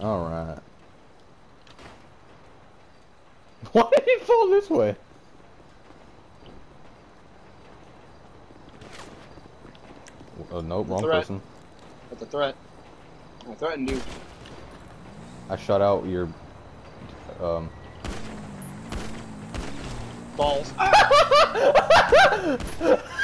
Alright. Why did he fall this way? Oh, nope, wrong Threat. person. That's a threat. I threatened you. I shot out your, um, Balls.